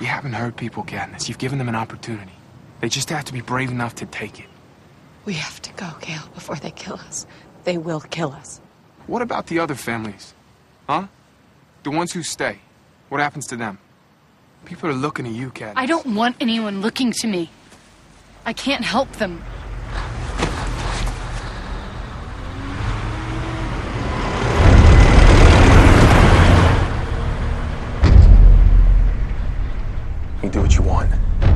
You haven't hurt people, Katniss. You've given them an opportunity. They just have to be brave enough to take it. We have to go, Gale, before they kill us. They will kill us. What about the other families? Huh? The ones who stay. What happens to them? People are looking at you, Katniss. I don't want anyone looking to me. I can't help them. You do what you want.